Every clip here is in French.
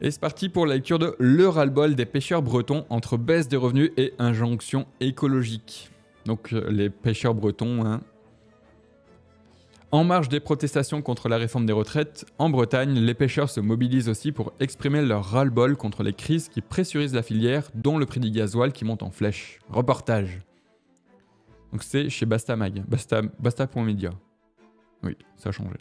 Et c'est parti pour la lecture de Le ras-le-bol des pêcheurs bretons entre baisse des revenus et injonction écologique. Donc euh, les pêcheurs bretons, hein. En marge des protestations contre la réforme des retraites, en Bretagne, les pêcheurs se mobilisent aussi pour exprimer leur ras-le-bol contre les crises qui pressurisent la filière, dont le prix du gasoil qui monte en flèche. Reportage. Donc c'est chez Bastamag, Basta, Basta.media. Oui, ça a changé.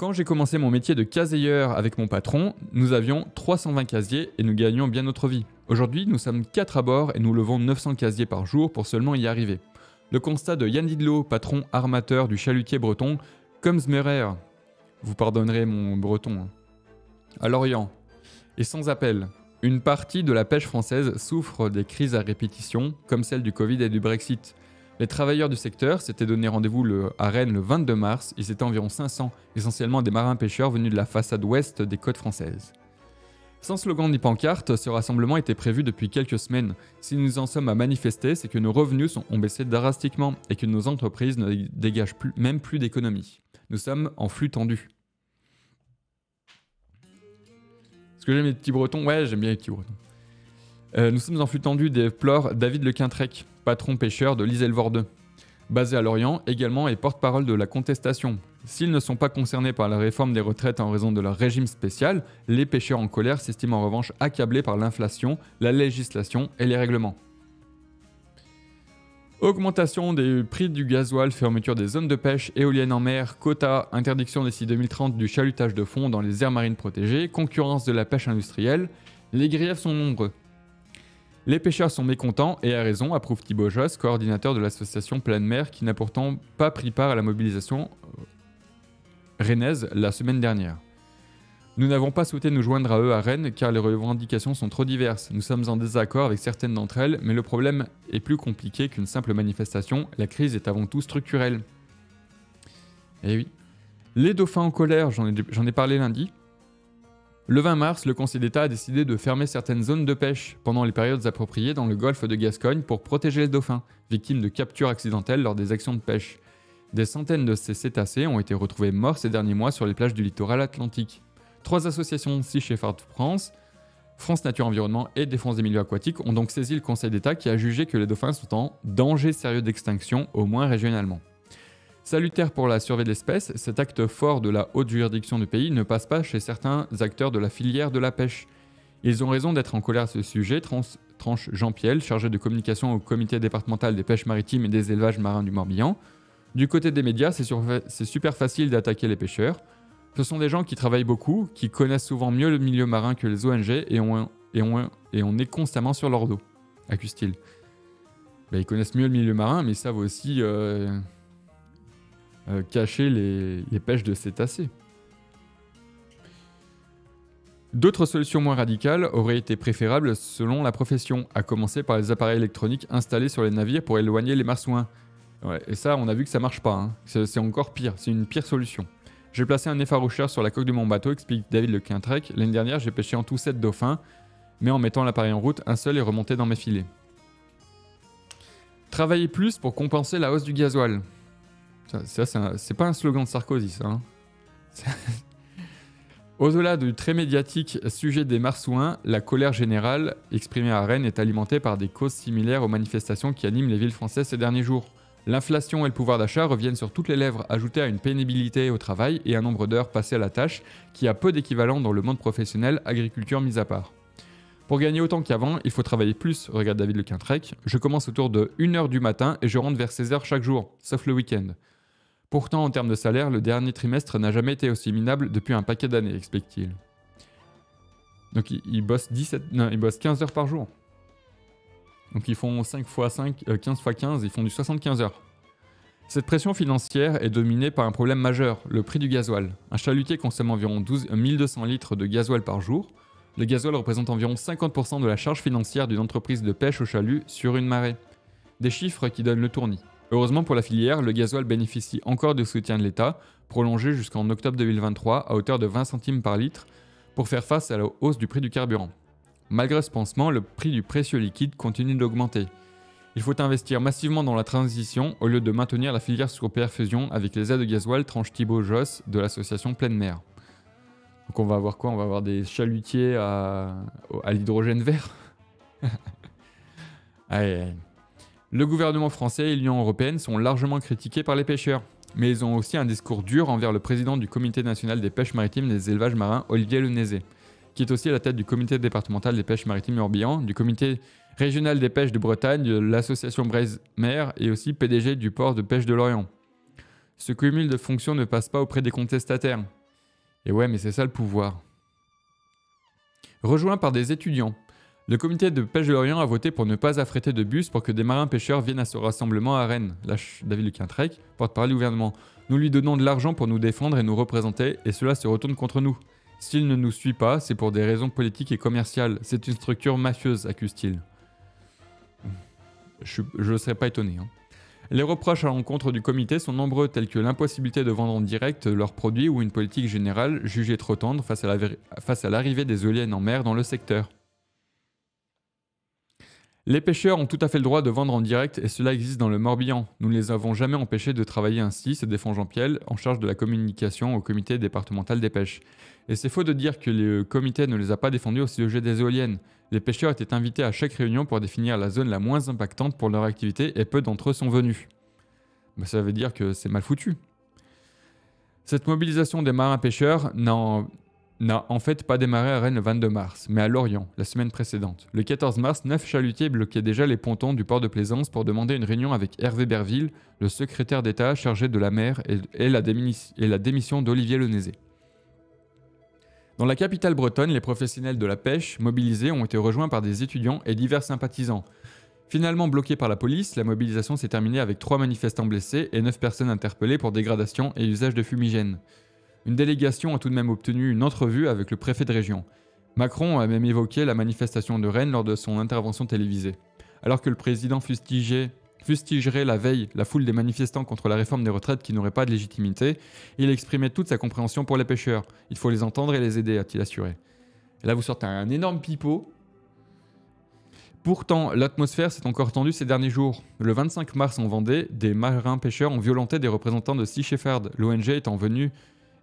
Quand j'ai commencé mon métier de caseyeur avec mon patron, nous avions 320 casiers et nous gagnions bien notre vie. Aujourd'hui, nous sommes 4 à bord et nous levons 900 casiers par jour pour seulement y arriver. Le constat de Yann Didlot, patron armateur du chalutier breton, comme Zmerer, vous pardonnerez mon breton, hein. à Lorient, et sans appel. Une partie de la pêche française souffre des crises à répétition, comme celle du Covid et du Brexit. Les travailleurs du secteur s'étaient donné rendez-vous à Rennes le 22 mars. Ils étaient environ 500, essentiellement des marins pêcheurs venus de la façade ouest des côtes françaises. Sans slogan ni pancarte, ce rassemblement était prévu depuis quelques semaines. Si nous en sommes à manifester, c'est que nos revenus ont baissé drastiquement et que nos entreprises ne dégagent même plus d'économies. Nous sommes en flux tendu. Est-ce que j'aime les petits bretons? Ouais, j'aime bien les petits bretons. Euh, nous sommes en flux tendu, déplore David Le Quintrec, patron pêcheur de l'Iselvore 2. Basé à Lorient, également et porte-parole de la contestation. S'ils ne sont pas concernés par la réforme des retraites en raison de leur régime spécial, les pêcheurs en colère s'estiment en revanche accablés par l'inflation, la législation et les règlements. Augmentation des prix du gasoil, fermeture des zones de pêche, éoliennes en mer, quotas, interdiction d'ici 2030 du chalutage de fond dans les aires marines protégées, concurrence de la pêche industrielle, les griefs sont nombreux. Les pêcheurs sont mécontents et à raison, approuve Thibaut Josse, coordinateur de l'association Pleine Mer, qui n'a pourtant pas pris part à la mobilisation euh, rennaise la semaine dernière. Nous n'avons pas souhaité nous joindre à eux à Rennes car les revendications sont trop diverses. Nous sommes en désaccord avec certaines d'entre elles, mais le problème est plus compliqué qu'une simple manifestation. La crise est avant tout structurelle. Eh oui. Les dauphins en colère, j'en ai, ai parlé lundi. Le 20 mars, le Conseil d'État a décidé de fermer certaines zones de pêche pendant les périodes appropriées dans le golfe de Gascogne pour protéger les dauphins, victimes de captures accidentelles lors des actions de pêche. Des centaines de ces cétacés ont été retrouvés morts ces derniers mois sur les plages du littoral atlantique. Trois associations, Sea Shepherd France, France Nature Environnement et Défense des milieux aquatiques ont donc saisi le Conseil d'État qui a jugé que les dauphins sont en danger sérieux d'extinction, au moins régionalement. Salutaire pour la survie de l'espèce, cet acte fort de la haute juridiction du pays ne passe pas chez certains acteurs de la filière de la pêche. Ils ont raison d'être en colère à ce sujet, tranche Jean Piel, chargé de communication au comité départemental des pêches maritimes et des élevages marins du Morbihan. Du côté des médias, c'est super facile d'attaquer les pêcheurs. Ce sont des gens qui travaillent beaucoup, qui connaissent souvent mieux le milieu marin que les ONG et on, est constamment sur leur dos, accuse-t-il. Ben, ils connaissent mieux le milieu marin, mais ils savent aussi euh, euh, cacher les, pêches de cétacés. D'autres solutions moins radicales auraient été préférables selon la profession, à commencer par les appareils électroniques installés sur les navires pour éloigner les marsouins. et ça, on a vu que ça marche pas. Hein. C'est encore pire, c'est une pire solution. J'ai placé un effaroucheur sur la coque de mon bateau, explique David Le Quintrec. L'année dernière, j'ai pêché en tout 7 dauphins, mais en mettant l'appareil en route, un seul est remonté dans mes filets. Travailler plus pour compenser la hausse du gasoil. Ça, c'est pas un slogan de Sarkozy, ça. Hein. Au-delà du très médiatique sujet des marsouins, la colère générale exprimée à Rennes est alimentée par des causes similaires aux manifestations qui animent les villes françaises ces derniers jours. L'inflation et le pouvoir d'achat reviennent sur toutes les lèvres, ajoutés à une pénibilité au travail et un nombre d'heures passées à la tâche qui a peu d'équivalent dans le monde professionnel, agriculture mise à part. Pour gagner autant qu'avant, il faut travailler plus, regarde David Le Quintrec. Je commence autour de 1h du matin et je rentre vers 16h chaque jour, sauf le week-end. Pourtant, en termes de salaire, le dernier trimestre n'a jamais été aussi minable depuis un paquet d'années, explique-t-il. Donc ils, bossent 17, ils bossent 15 heures par jour. Donc ils font 5 x 5, 15 x 15, ils font du 75 heures. Cette pression financière est dominée par un problème majeur, le prix du gasoil. Un chalutier consomme environ 12, 1200 litres de gasoil par jour. Le gasoil représente environ 50% de la charge financière d'une entreprise de pêche au chalut sur une marée. Des chiffres qui donnent le tournis. Heureusement pour la filière, le gasoil bénéficie encore du soutien de l'État, prolongé jusqu'en octobre 2023 à hauteur de 20 centimes par litre, pour faire face à la hausse du prix du carburant. Malgré ce pansement, le prix du précieux liquide continue d'augmenter. Il faut investir massivement dans la transition au lieu de maintenir la filière sous perfusion avec les aides de gasoil, tranche Thibaut Joss de l'association Pleine Mer. Donc on va avoir quoi? On va avoir des chalutiers à, à l'hydrogène vert? Le gouvernement français et l'Union européenne sont largement critiqués par les pêcheurs, mais ils ont aussi un discours dur envers le président du Comité national des pêches maritimes et des élevages marins, Olivier Lenézé, qui est aussi à la tête du Comité départemental des pêches maritimes Morbihan, du Comité régional des pêches de Bretagne, de l'association Braise-Mer et aussi PDG du port de pêche de Lorient. Ce cumul de fonctions ne passe pas auprès des contestataires. Et ouais, mais c'est ça le pouvoir. Rejoint par des étudiants, le comité de pêche de l'Orient a voté pour ne pas affréter de bus pour que des marins pêcheurs viennent à ce rassemblement à Rennes. Lâche David Lequintrec, porte-parole du gouvernement. Nous lui donnons de l'argent pour nous défendre et nous représenter, et cela se retourne contre nous. S'il ne nous suit pas, c'est pour des raisons politiques et commerciales. C'est une structure mafieuse, accuse-t-il. Je ne serais pas étonné. Hein. Les reproches à l'encontre du comité sont nombreux, tels que l'impossibilité de vendre en direct leurs produits ou une politique générale jugée trop tendre face à l'arrivée des éoliennes en mer dans le secteur. Les pêcheurs ont tout à fait le droit de vendre en direct et cela existe dans le Morbihan. Nous ne les avons jamais empêchés de travailler ainsi, se défend Jean-Piel, en charge de la communication au comité départemental des pêches. Et c'est faux de dire que le comité ne les a pas défendus au sujet des éoliennes. Les pêcheurs étaient invités à chaque réunion pour définir la zone la moins impactante pour leur activité et peu d'entre eux sont venus. Ça veut dire que c'est mal foutu. Cette mobilisation des marins pêcheurs n'a n'a en fait pas démarré à Rennes le 22 mars, mais à Lorient, la semaine précédente. Le 14 mars, neuf chalutiers bloquaient déjà les pontons du port de Plaisance pour demander une réunion avec Hervé Berville, le secrétaire d'État chargé de la mer, et, la, démission d'Olivier Lenézé. Dans la capitale bretonne, les professionnels de la pêche mobilisés ont été rejoints par des étudiants et divers sympathisants. Finalement bloqués par la police, la mobilisation s'est terminée avec trois manifestants blessés et neuf personnes interpellées pour dégradation et usage de fumigène. Une délégation a tout de même obtenu une entrevue avec le préfet de région. Macron a même évoqué la manifestation de Rennes lors de son intervention télévisée. Alors que le président fustigerait la veille la foule des manifestants contre la réforme des retraites qui n'aurait pas de légitimité, il exprimait toute sa compréhension pour les pêcheurs. Il faut les entendre et les aider, a-t-il assuré. Là, vous sortez un énorme pipeau. Pourtant, l'atmosphère s'est encore tendue ces derniers jours. Le 25 mars en Vendée, des marins pêcheurs ont violenté des représentants de Sea Shepherd, l'ONG étant venue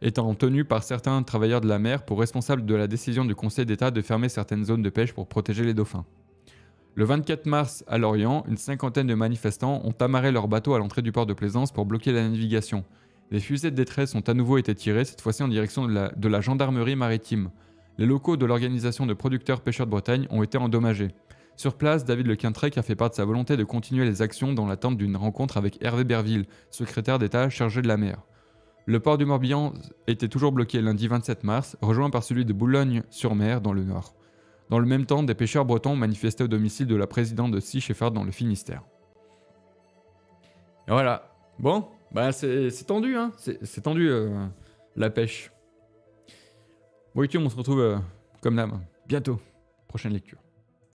étant tenu par certains travailleurs de la mer pour responsables de la décision du Conseil d'État de fermer certaines zones de pêche pour protéger les dauphins. Le 24 mars, à Lorient, une cinquantaine de manifestants ont amarré leur bateau à l'entrée du port de Plaisance pour bloquer la navigation. Les fusées de détresse ont à nouveau été tirées, cette fois-ci en direction de la, de la gendarmerie maritime. Les locaux de l'organisation de producteurs pêcheurs de Bretagne ont été endommagés. Sur place, David Lequintrec a fait part de sa volonté de continuer les actions dans l'attente d'une rencontre avec Hervé Berville, secrétaire d'État chargé de la mer. Le port du Morbihan était toujours bloqué lundi 27 mars, rejoint par celui de Boulogne-sur-Mer dans le nord. Dans le même temps, des pêcheurs bretons manifestaient au domicile de la présidente de Sea dans le Finistère. Et voilà. Bon, bah c'est tendu, hein. C'est tendu euh, la pêche. Bon, YouTube, on se retrouve euh, comme d'hab bientôt. Prochaine lecture.